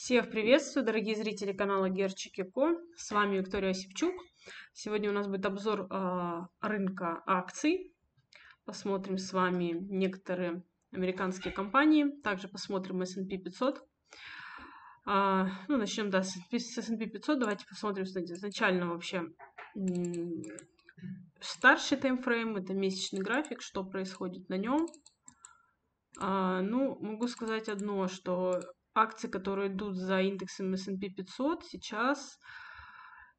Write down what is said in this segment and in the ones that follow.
Всех приветствую, дорогие зрители канала Герчик Ко. С вами Виктория Севчук. Сегодня у нас будет обзор э, рынка акций. Посмотрим с вами некоторые американские компании. Также посмотрим S&P 500. А, ну, начнем да, с S&P 500. Давайте посмотрим изначально вообще старший таймфрейм. Это месячный график, что происходит на нем. А, ну, могу сказать одно, что акции, которые идут за индексом S&P 500, сейчас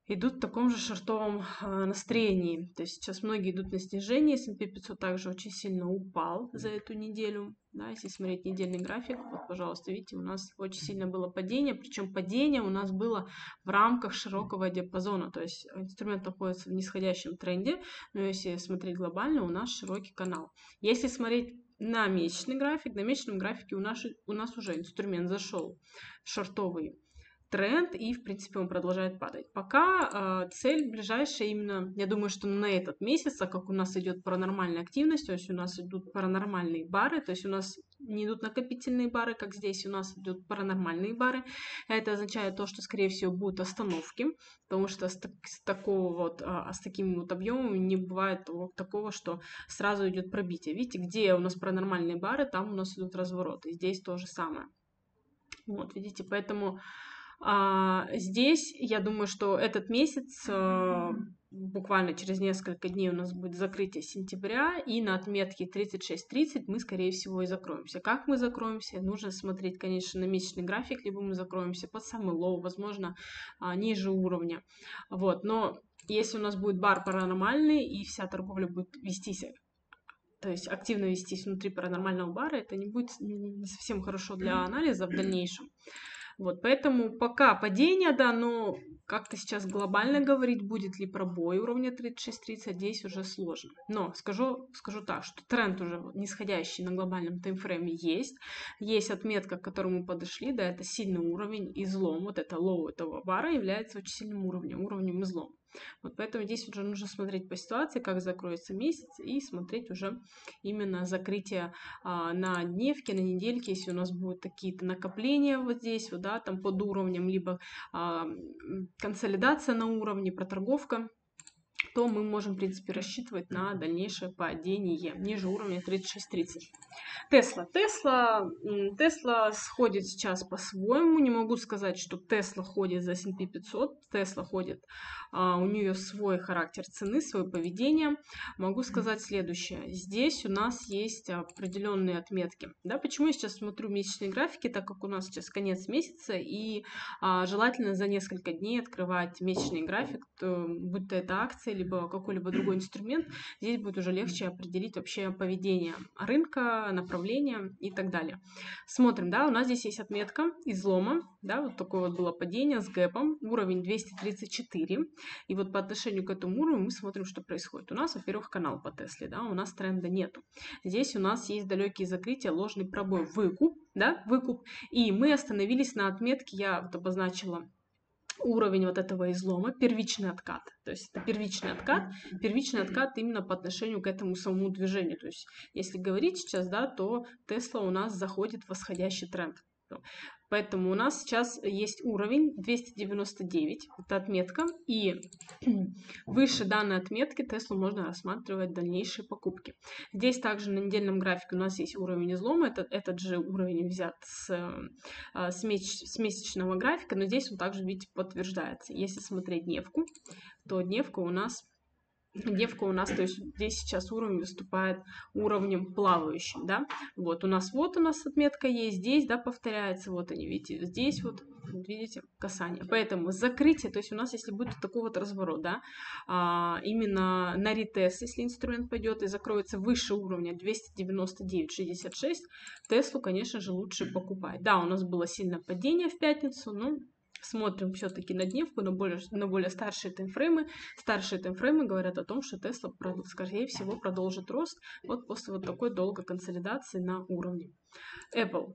идут в таком же шортовом э, настроении. То есть сейчас многие идут на снижение. S&P 500 также очень сильно упал за эту неделю. Да, если смотреть недельный график, вот, пожалуйста, видите, у нас очень сильно было падение. Причем падение у нас было в рамках широкого диапазона. То есть инструмент находится в нисходящем тренде. Но если смотреть глобально, у нас широкий канал. Если смотреть на месячный график. На месячном графике у нас, у нас уже инструмент зашел шортовый тренд, и, в принципе, он продолжает падать. Пока э, цель ближайшая именно, я думаю, что на этот месяц, так как у нас идет паранормальная активность, то есть у нас идут паранормальные бары, то есть у нас не идут накопительные бары, как здесь у нас идут паранормальные бары. Это означает то, что, скорее всего, будут остановки, потому что с, с такого вот, а, с такими вот объемами не бывает того, такого, что сразу идет пробитие. Видите, где у нас паранормальные бары, там у нас идут развороты. Здесь то же самое. Вот, видите, поэтому а, здесь, я думаю, что этот месяц, а, буквально через несколько дней у нас будет закрытие сентября, и на отметке 36.30 мы, скорее всего, и закроемся. Как мы закроемся? Нужно смотреть, конечно, на месячный график, либо мы закроемся под самый low, возможно, а, ниже уровня. Вот, но если у нас будет бар паранормальный, и вся торговля будет вестись то есть активно вестись внутри паранормального бара, это не будет совсем хорошо для анализа в дальнейшем. Вот, поэтому пока падение, да, но как-то сейчас глобально говорить, будет ли пробой уровня 36-30, здесь уже сложно. Но скажу, скажу так, что тренд уже нисходящий на глобальном таймфрейме есть. Есть отметка, к которой мы подошли, да, это сильный уровень излом. Вот это low этого бара является очень сильным уровнем, уровнем излома. Вот поэтому здесь уже нужно смотреть по ситуации, как закроется месяц, и смотреть уже именно закрытие а, на дневке, на недельке, если у нас будут какие-то накопления вот здесь, вот, да, там под уровнем, либо а, консолидация на уровне, проторговка то мы можем, в принципе, рассчитывать на дальнейшее падение ниже уровня 36-30. Tesla. Tesla, Tesla сходит сейчас по-своему. Не могу сказать, что Тесла ходит за S&P 500. Тесла ходит, а, у нее свой характер цены, свое поведение. Могу сказать следующее. Здесь у нас есть определенные отметки. Да, почему я сейчас смотрю месячные графики, так как у нас сейчас конец месяца, и а, желательно за несколько дней открывать месячный график, будь то это акция, либо какой-либо другой инструмент, здесь будет уже легче определить вообще поведение рынка, направление и так далее. Смотрим, да, у нас здесь есть отметка излома, да, вот такое вот было падение с гэпом, уровень 234, и вот по отношению к этому уровню мы смотрим, что происходит. У нас, во-первых, канал по Тесле, да, у нас тренда нету. Здесь у нас есть далекие закрытия, ложный пробой, выкуп, да, выкуп, и мы остановились на отметке, я вот обозначила уровень вот этого излома, первичный откат. То есть это первичный откат, первичный откат именно по отношению к этому самому движению. То есть если говорить сейчас, да, то Тесла у нас заходит в восходящий тренд. Поэтому у нас сейчас есть уровень 299, это отметка, и выше данной отметки Теслу можно рассматривать дальнейшие покупки. Здесь также на недельном графике у нас есть уровень излома, это, этот же уровень взят с, а, с, месяч, с месячного графика, но здесь он также, видите, подтверждается. Если смотреть дневку, то дневка у нас девка у нас, то есть здесь сейчас уровень выступает уровнем плавающим, да, вот у нас вот у нас отметка есть, здесь, да, повторяется, вот они, видите, здесь вот, видите, касание, поэтому закрытие, то есть у нас, если будет такой вот разворот, да, а, именно на ретест, если инструмент пойдет и закроется выше уровня 299.66, Теслу, конечно же, лучше покупать, да, у нас было сильное падение в пятницу, но смотрим все-таки на дневку, на более, на более старшие таймфреймы. Старшие таймфреймы говорят о том, что Tesla, скорее всего, продолжит рост вот после вот такой долгой консолидации на уровне. Apple.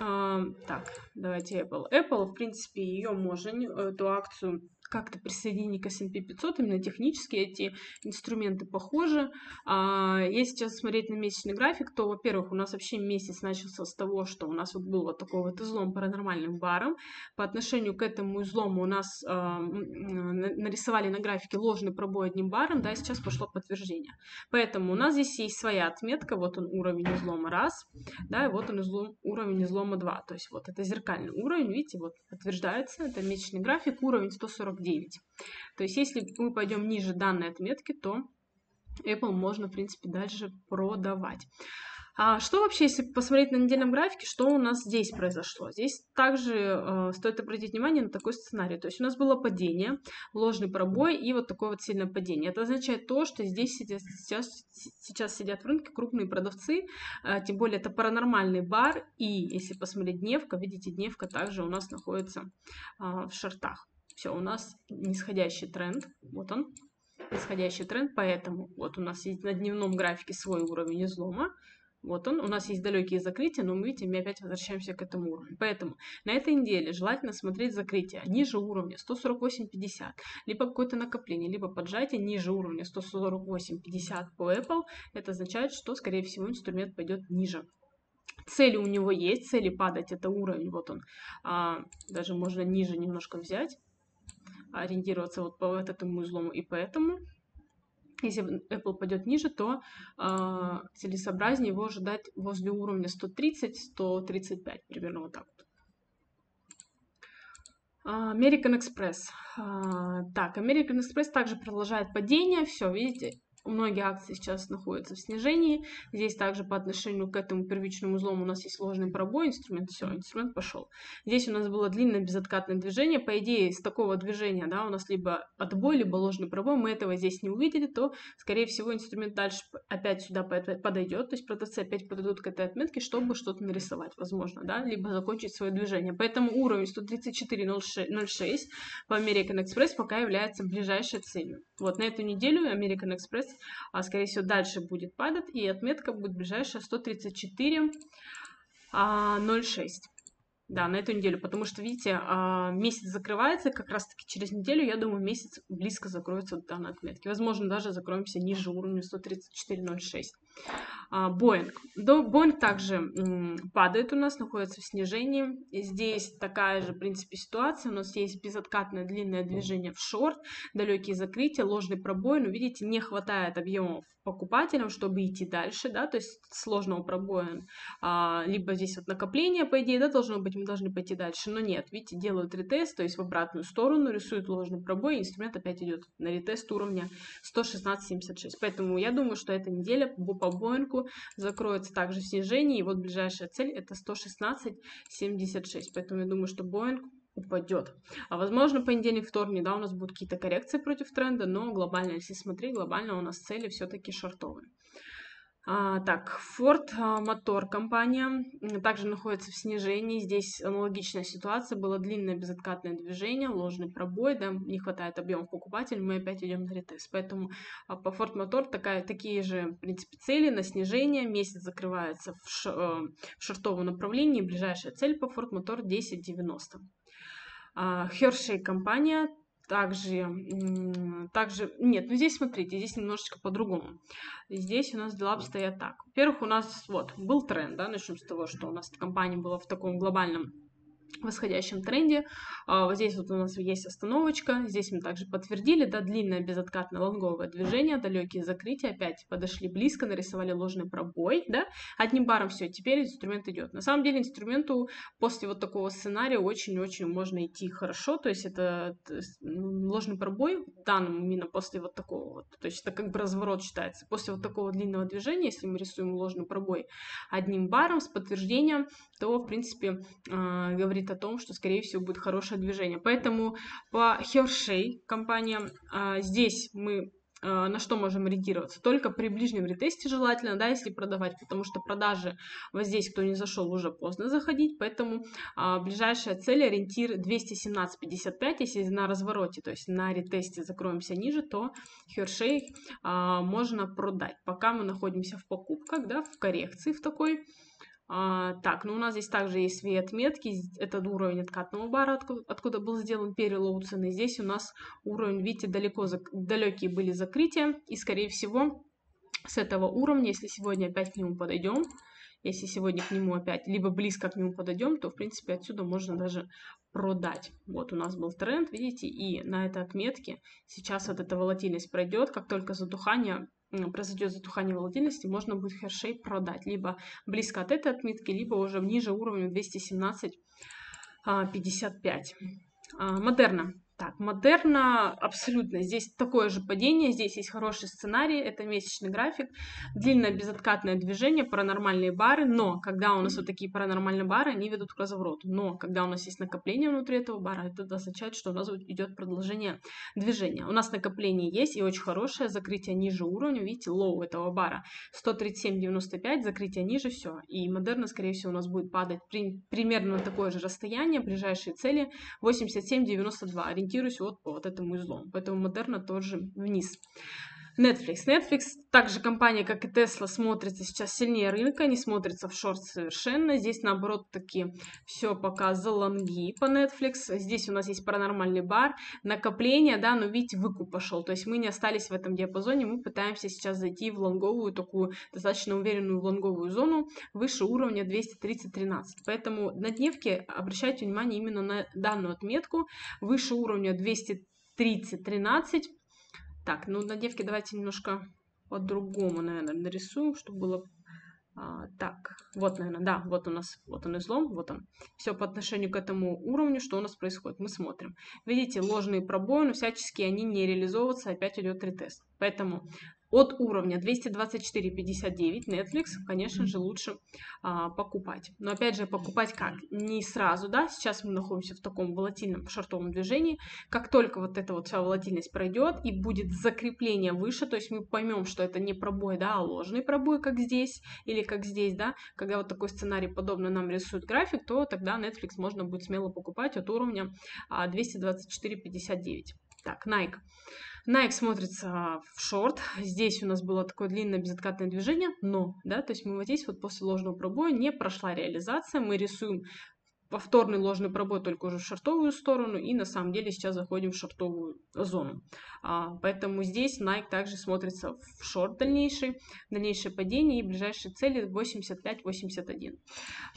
Uh, так, давайте Apple. Apple, в принципе, ее можно, эту акцию как-то присоединить к S&P 500, именно технически эти инструменты похожи. А, если сейчас смотреть на месячный график, то, во-первых, у нас вообще месяц начался с того, что у нас вот был вот такой вот излом паранормальным баром. По отношению к этому излому у нас а, нарисовали на графике ложный пробой одним баром, да, и сейчас пошло подтверждение. Поэтому у нас здесь есть своя отметка, вот он уровень излома раз, да, и вот он излом, уровень излома 2. То есть вот это зеркальный уровень, видите, вот подтверждается, это месячный график, уровень 149. То есть если мы пойдем ниже данной отметки, то Apple можно, в принципе, дальше продавать. А что вообще, если посмотреть на недельном графике, что у нас здесь произошло? Здесь также э, стоит обратить внимание на такой сценарий. То есть у нас было падение, ложный пробой и вот такое вот сильное падение. Это означает то, что здесь сидят, сейчас, сейчас сидят в рынке крупные продавцы, э, тем более это паранормальный бар. И если посмотреть дневка, видите, дневка также у нас находится э, в шортах. Все, у нас нисходящий тренд. Вот он, нисходящий тренд. Поэтому вот у нас есть на дневном графике свой уровень излома. Вот он, у нас есть далекие закрытия, но мы видите, мы опять возвращаемся к этому уровню. Поэтому на этой неделе желательно смотреть закрытие ниже уровня 148.50, либо какое-то накопление, либо поджатие ниже уровня 148.50 по Apple. Это означает, что, скорее всего, инструмент пойдет ниже. Цели у него есть, цели падать, это уровень, вот он, а, даже можно ниже немножко взять, ориентироваться вот по этому излому и поэтому если Apple пойдет ниже, то э, целесообразнее его ожидать возле уровня 130-135, примерно вот так вот. American Express. А, так, American Express также продолжает падение. Все, видите, Многие акции сейчас находятся в снижении. Здесь также по отношению к этому первичному узлому у нас есть ложный пробой, инструмент, все, инструмент пошел. Здесь у нас было длинное безоткатное движение. По идее, с такого движения, да, у нас либо отбой, либо ложный пробой. Мы этого здесь не увидели, то, скорее всего, инструмент дальше опять сюда подойдет. То есть продавцы опять подойдут к этой отметке, чтобы что-то нарисовать, возможно, да, либо закончить свое движение. Поэтому уровень 134.06 по American Express пока является ближайшей целью. Вот на эту неделю American Express а, скорее всего, дальше будет падать, и отметка будет ближайшая 134,06. А, да, на эту неделю, потому что, видите, а, месяц закрывается, как раз-таки через неделю, я думаю, месяц близко закроется от данной отметки. Возможно, даже закроемся ниже уровня 134.06. Боинг. Боинг также падает у нас, находится в снижении. Здесь такая же, в принципе, ситуация. У нас есть безоткатное длинное движение в шорт, далекие закрытия, ложный пробой. Но, видите, не хватает объемов покупателям, чтобы идти дальше, да, то есть сложного пробоя, а, либо здесь вот накопление, по идее, да, должно быть, мы должны пойти дальше, но нет, видите, делают ретест, то есть в обратную сторону рисуют ложный пробой, и инструмент опять идет на ретест уровня 116.76, поэтому я думаю, что эта неделя по Боингу закроется также в снижении, и вот ближайшая цель это 116.76, поэтому я думаю, что Боинг упадет. А возможно, понедельник, вторник, да, у нас будут какие-то коррекции против тренда, но глобально, если смотреть, глобально у нас цели все-таки шортовые. А, так, Ford а, Motor компания также находится в снижении. Здесь аналогичная ситуация. Было длинное безоткатное движение, ложный пробой, да, не хватает объемов покупателей, мы опять идем на ретест. Поэтому а, по Ford Motor такая, такие же, в принципе, цели на снижение. Месяц закрывается в, ш, э, в шортовом направлении. Ближайшая цель по Ford Motor 10.90. Hershey компания также, также, нет, ну здесь смотрите, здесь немножечко по-другому. Здесь у нас дела обстоят так. Во-первых, у нас вот был тренд, да, начнем с того, что у нас компания была в таком глобальном восходящем тренде. А, вот здесь вот у нас есть остановочка, здесь мы также подтвердили, да, длинное безоткатное лонговое движение, далекие закрытия, опять подошли близко, нарисовали ложный пробой, да, одним баром все, теперь инструмент идет. На самом деле инструменту после вот такого сценария очень-очень можно идти хорошо, то есть это ложный пробой в данном именно после вот такого вот, то есть это как бы разворот считается. После вот такого длинного движения, если мы рисуем ложный пробой одним баром с подтверждением, то, в принципе, э, говорит о том, что, скорее всего, будет хорошее движение. Поэтому по Hershey компания а, здесь мы а, на что можем ориентироваться? Только при ближнем ретесте желательно, да, если продавать, потому что продажи вот здесь, кто не зашел, уже поздно заходить, поэтому а, ближайшая цель, ориентир 217.55, если на развороте, то есть на ретесте закроемся ниже, то Hershey а, можно продать. Пока мы находимся в покупках, да, в коррекции в такой, А, так, ну у нас здесь также есть свои отметки. Это уровень откатного бара, откуда, был сделан перелоу цены. Здесь у нас уровень, видите, далеко, далекие были закрытия. И, скорее всего, с этого уровня, если сегодня опять к нему подойдем, если сегодня к нему опять либо близко к нему подойдем, то, в принципе, отсюда можно даже продать. Вот у нас был тренд, видите, и на этой отметке сейчас вот эта волатильность пройдет, как только затухание произойдет затухание волатильности, можно будет хершей продать либо близко от этой отметки, либо уже ниже уровня 217.55. А, Moderna. Так, Moderna абсолютно. Здесь такое же падение, здесь есть хороший сценарий, это месячный график, длинное безоткатное движение, паранормальные бары, но когда у нас вот такие паранормальные бары, они ведут к развороту. Но когда у нас есть накопление внутри этого бара, это означает, что у нас идет продолжение движения. У нас накопление есть и очень хорошее, закрытие ниже уровня, видите, low этого бара 137.95, закрытие ниже, все. И Moderna, скорее всего, у нас будет падать при, примерно на такое же расстояние, ближайшие цели 87.92 ориентируюсь вот по вот этому узлу. Поэтому Модерна тоже вниз. Netflix. Netflix, также компания, как и Tesla, смотрится сейчас сильнее рынка, не смотрится в шорт совершенно. Здесь, наоборот, таки все пока за лонги по Netflix. Здесь у нас есть паранормальный бар, накопление, да, но видите, выкуп пошел. То есть мы не остались в этом диапазоне, мы пытаемся сейчас зайти в лонговую, такую достаточно уверенную лонговую зону выше уровня 230-13. Поэтому на дневке обращайте внимание именно на данную отметку выше уровня 230-13 так, ну на девке давайте немножко по-другому, наверное, нарисуем, чтобы было... А, так, вот, наверное, да, вот у нас, вот он излом, вот он. Все по отношению к этому уровню, что у нас происходит. Мы смотрим. Видите, ложные пробои, но всячески они не реализовываются, опять идет ретест. Поэтому от уровня 224.59 Netflix, конечно же, лучше а, покупать. Но опять же, покупать как? Не сразу, да, сейчас мы находимся в таком волатильном шортовом движении. Как только вот эта вот вся волатильность пройдет и будет закрепление выше, то есть мы поймем, что это не пробой, да, а ложный пробой, как здесь или как здесь, да, когда вот такой сценарий подобно нам рисует график, то тогда Netflix можно будет смело покупать от уровня а, 224.59. Так, Nike. Nike смотрится в шорт. Здесь у нас было такое длинное безоткатное движение, но, да, то есть мы вот здесь вот после ложного пробоя не прошла реализация. Мы рисуем повторный ложный пробой только уже в шортовую сторону, и на самом деле сейчас заходим в шортовую зону. А, поэтому здесь Nike также смотрится в шорт дальнейший, дальнейшее падение и ближайшие цели 85-81.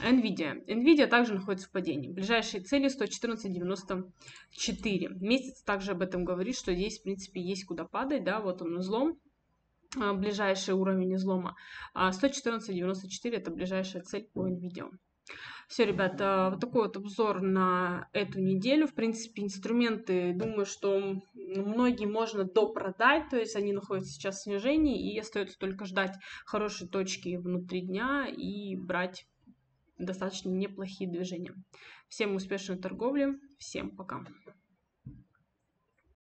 Nvidia. Nvidia также находится в падении. Ближайшие цели 114.94. Месяц также об этом говорит, что здесь в принципе есть куда падать, да, вот он излом а, ближайший уровень излома. 114.94 это ближайшая цель по NVIDIA. Все, ребята, вот такой вот обзор на эту неделю. В принципе, инструменты, думаю, что многие можно допродать, то есть они находятся сейчас в снижении, и остается только ждать хорошей точки внутри дня и брать достаточно неплохие движения. Всем успешной торговли, всем пока.